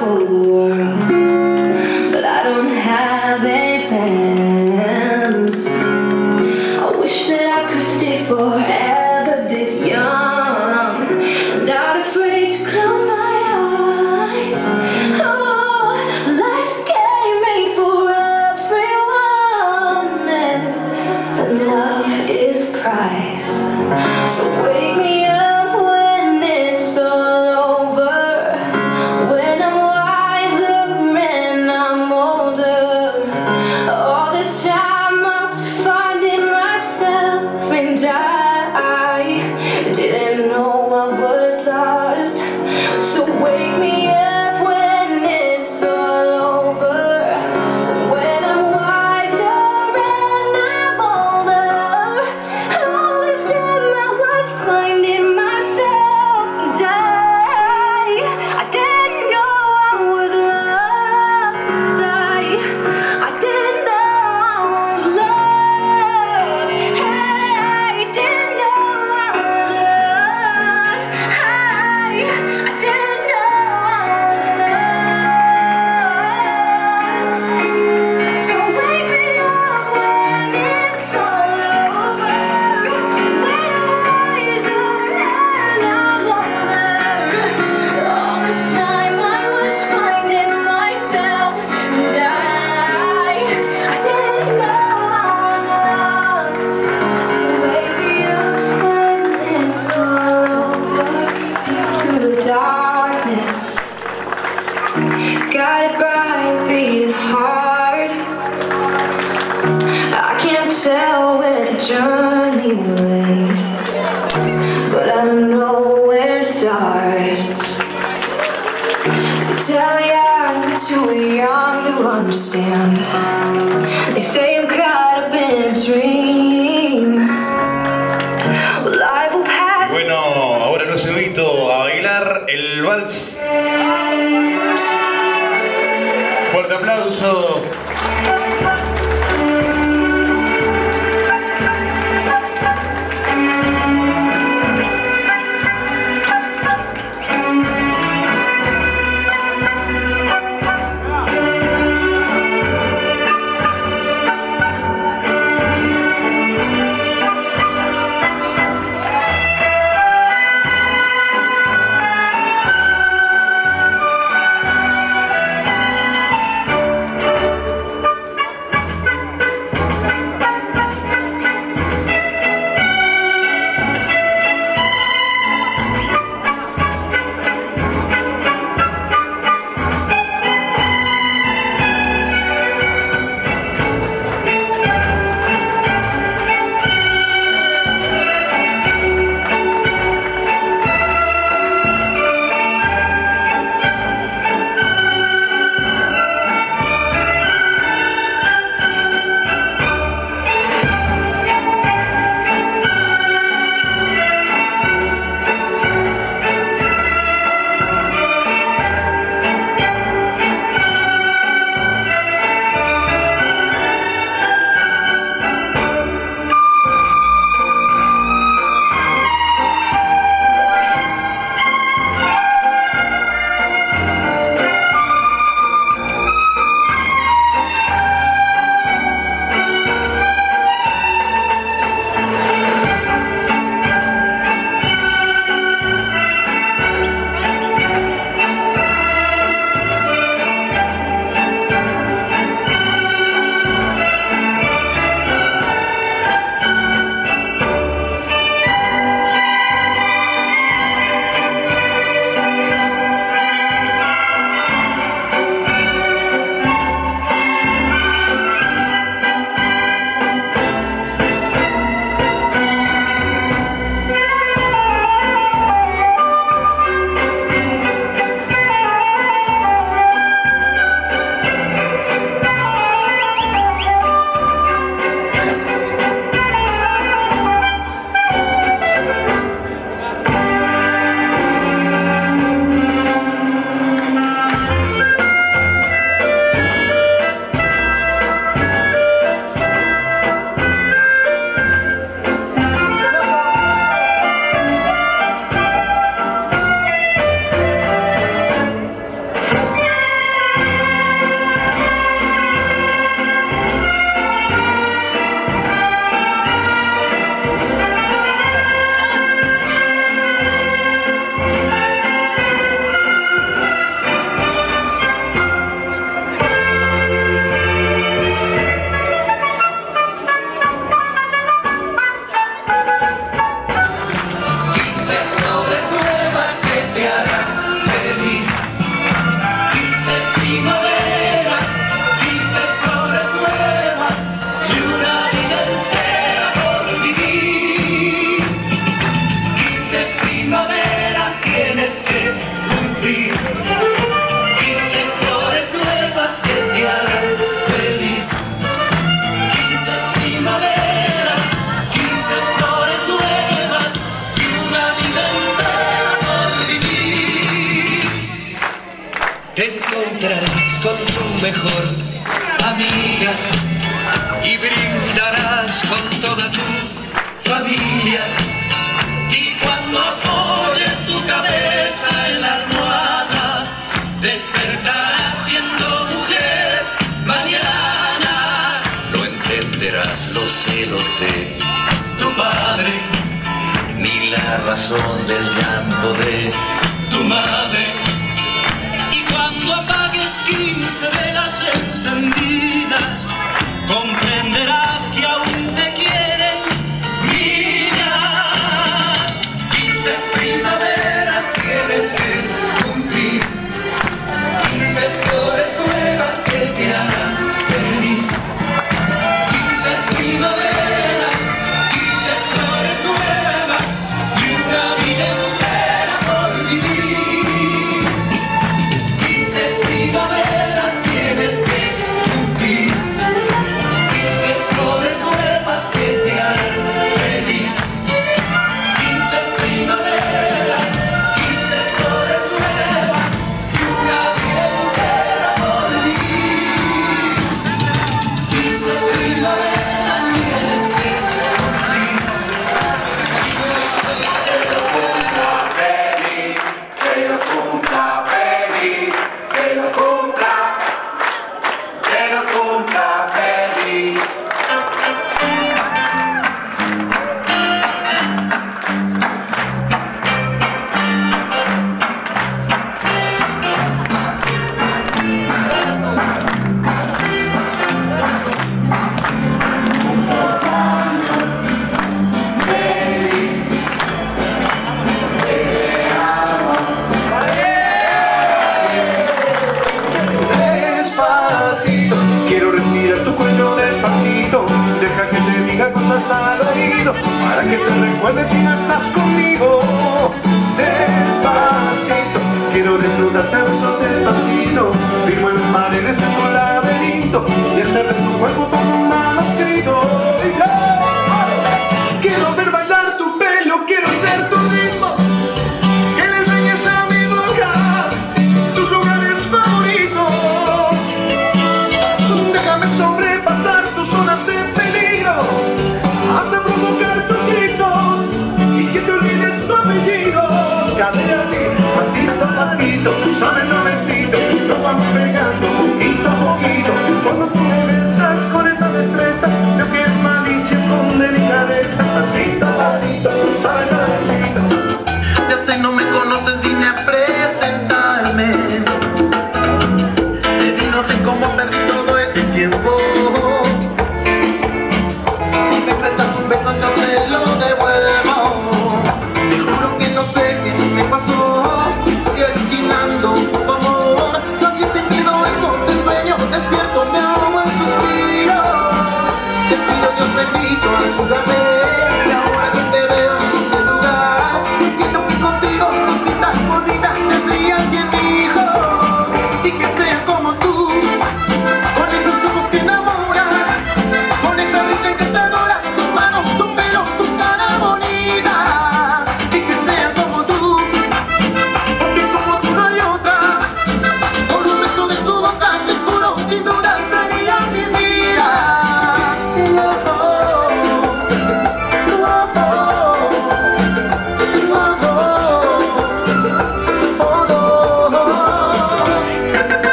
phù Fuerte aplauso. te encontrarás con tu mejor amiga y brindarás con toda tu familia. Y cuando apoyes tu cabeza en la almohada, despertarás siendo mujer mañana. No entenderás los celos de tu padre, ni la razón del llanto de tu madre cuando apagues 15 velas encendidas, comprenderás que aún turn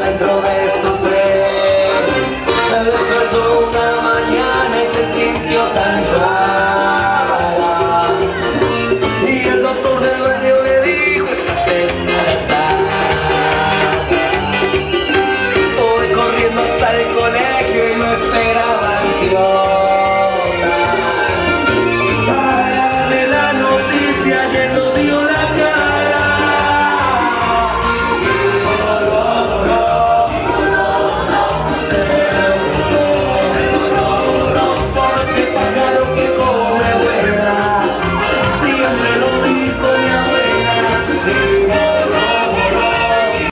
dentro de su ser. Me despertó una mañana y se sintió tan raro.